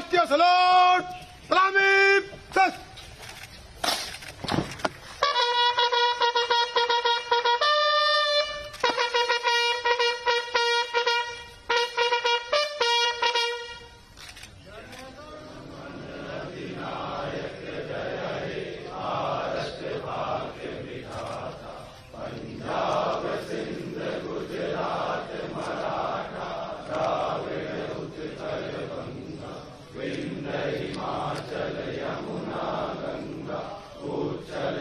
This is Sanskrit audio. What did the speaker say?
Christ us, Lord. Flaming! हिमाचलयमुनागङ्ग कूर्चल